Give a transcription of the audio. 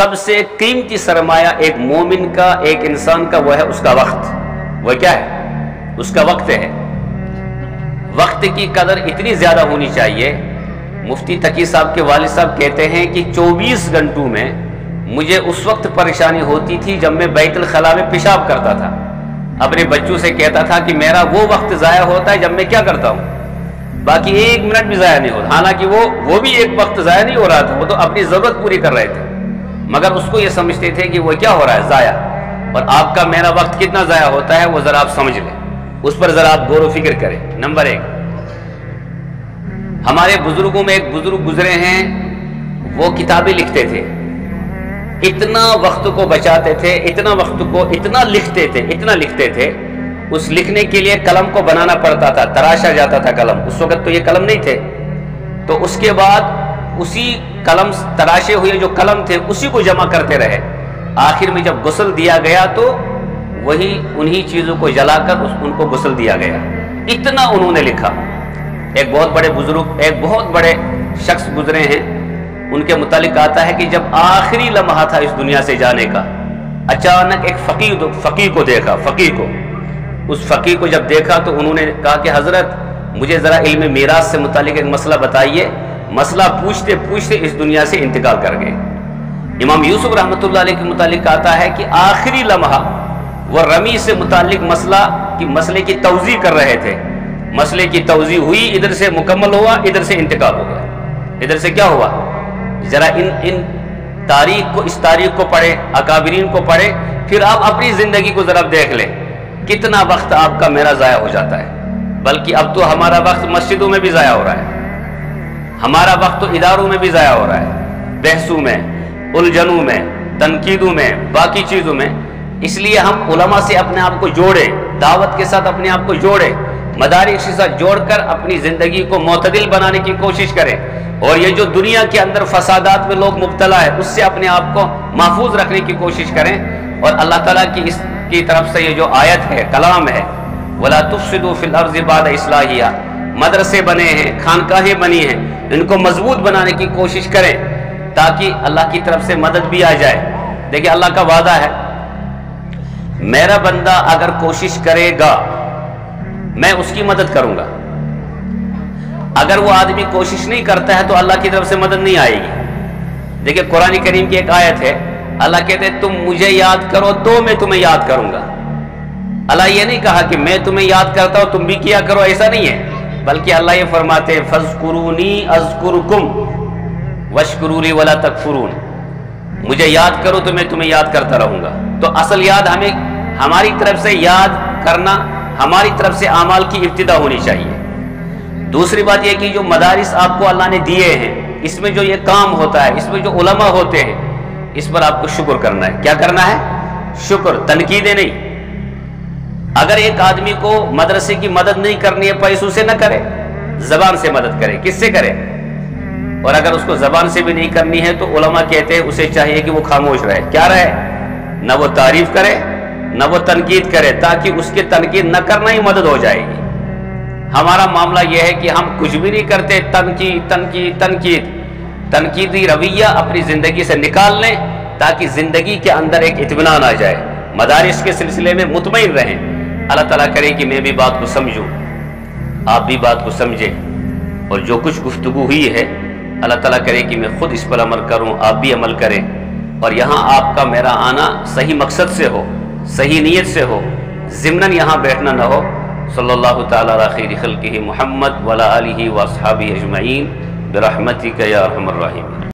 सबसे कीमती सरमाया एक मोमिन का, एक इंसान का वह है उसका वक्त। वह क्या है? उसका वक्त है। वक्त की कदर इतनी ज़्यादा होनी चाहिए। मुफ्ती तकी साहब के वालिद साहब कहते हैं कि 24 घंटों में मुझे उस वक्त परेशानी होती थी जब मैं बैतुल खला में पेशाब करता था। अपने बच्चों से कहता था कि मेरा वो वक्त ज़ाया होता है जब मैं क्या करता हूँ। बाकी एक मिनट भी ज़ाया नहीं होता। हालाँकि वो वो भी एक वक्त ज़ाया नहीं हो रहा था। वो तो अपनी ज़रूरत पूरी कर रहे थे। मगर उसको ये समझते थे कि वो क्या हो रहा है, ज़ाया। और आपका मेरा वक्त कितना ज़ाया होता है, वो ज़रा आप समझ लें। उस पर ज़रा आप गौर फ़िक्र करें। नंबर एक, हमारे बुज़ुर्गों में एक बुज़ुर्ग गुजरे हैं, वो किताबें लिखते थे। इतना वक्त को बचाते थे, इतना वक्त को, इतना लिखते थे, इतना लिखते थे, उस लिखने के लिए कलम को बनाना पड़ता था, तराशा जाता था कलम। उस वक्त तो ये कलम नहीं थे। तो उसके बाद उसी कलम तराशे हुए जो कलम थे, उसी को जमा करते रहे। आखिर में जब गुसल दिया गया तो वही उन्हीं चीज़ों को जलाकर उस उनको गुसल दिया गया। इतना उन्होंने लिखा। एक बहुत बड़े बुज़ुर्ग, एक बहुत बड़े शख्स गुजरे हैं। उनके मुतालिक आता है कि जब आखिरी लम्हा था इस दुनिया से जाने का, अचानक एक फ़कीर फ़कीर को देखा, फ़कीर को। उस फ़कीर को जब देखा तो उन्होंने कहा कि, हज़रत, मुझे ज़रा इल्म मीरास से मुतालिक एक मसला बताइए। मसला पूछते पूछते इस दुनिया से इंतकाल कर गए। इमाम यूसुफ रहमत के मुतालिक आता है कि आखिरी लम्हा वह रमी से मुतालिक मसला की मसले की तोज़ी कर रहे थे। मसले की तोज़ी हुई, इधर से मुकम्मल हुआ, इधर से इंतकाल हो गया। इधर से क्या हुआ? ज़रा इन इन तारीख को, इस तारीख को पढ़े, अकाबरीन को पढ़े, फिर आप अपनी ज़िंदगी को ज़रा देख लें, कितना वक्त आपका मेरा ज़ाया हो जाता है। बल्कि अब तो हमारा वक्त मस्जिदों में भी ज़ाया हो रहा है। हमारा वक्त तो इदारों में भी ज़ाया हो रहा है, बहसू में, उलझनों में, तनकीदों में, बाकी चीज़ों में। इसलिए हम उलमा से अपने आप को जोड़े, दावत के साथ अपने आप को जोड़े, मदारिस के साथ जोड़कर अपनी ज़िंदगी को मतदिल बनाने की कोशिश करें। और ये जो दुनिया के अंदर फसादात में लोग मुबतला है, उससे अपने आप को महफूज रखने की कोशिश करें। और अल्लाह ताला की इसकी तरफ़ से ये जो आयत है, कलाम है, वला तुफसिदु फिल अर्ज़ बाद इस्लाहिया। मदरसे बने हैं, खानकाहें बनी हैं, इनको मज़बूत बनाने की कोशिश करें ताकि अल्लाह की तरफ़ से मदद भी आ जाए। देखिए, अल्लाह का वादा है, मेरा बंदा अगर कोशिश करेगा, मैं उसकी मदद करूँगा। अगर वो आदमी कोशिश नहीं करता है तो अल्लाह की तरफ़ से मदद नहीं आएगी। देखिए, कुरान करीम की एक आयत है, अल्लाह कहते तुम मुझे याद करो तो मैं तुम्हें याद करूँगा। अल्लाह ये नहीं कहा कि मैं तुम्हें याद करता हूँ, तुम भी किया करो, ऐसा नहीं है। बल्कि अल्लाह ये फरमाते हैं, फजकुरूनी अजकुरकुम वशकुरूरी वाला तकफुरून। मुझे याद करो तो मैं तुम्हें याद करता रहूँगा। तो असल याद हमें, हमारी तरफ़ से याद करना, हमारी तरफ़ से अमाल की इब्तदा होनी चाहिए। दूसरी बात यह कि जो मदारिस आपको अल्लाह ने दिए हैं, इसमें जो ये काम होता है, इसमें जो उलमा होते हैं, इस पर आपको शुक्र करना है। क्या करना है? शुक्र, तनकीदे नहीं। अगर एक आदमी को मदरसे की मदद नहीं करनी है, पैसों से न करे, जबान से मदद करे, किससे करे? और अगर उसको जबान से भी नहीं करनी है तो उलमा कहते हैं, उसे चाहिए कि वो खामोश रहे। क्या रहे? ना वो तारीफ़ करे, न वो तनकीद करे, ताकि उसके तनकीद न करना ही मदद हो जाएगी। हमारा मामला यह है कि हम कुछ भी नहीं करते, तनकीद तनकीद तनकीद। तनकीदी रवैया अपनी ज़िंदगी से निकाल लें, ताकि ज़िंदगी के अंदर एक इतमान आ जाए। मदारिस के सिलसिले में मुतमिन रहें। अल्लाह ताला करे कि मैं भी बात को समझूं। आप भी बात को समझें। और जो कुछ गुफ्तु हुई है, अल्लाह ताला करे कि मैं खुद इस पर अमल करूँ, आप भी अमल करें। और यहाँ आपका मेरा आना सही मकसद से हो, सही नीयत से हो, ज़िमनन यहाँ बैठना ना हो। सल्लल्लाहु ताला अला खैर खल्क़िही मुहम्मद वला आलिही व अस्हाबी अजमईन। बरहमतिक या अरहमर राहिमीन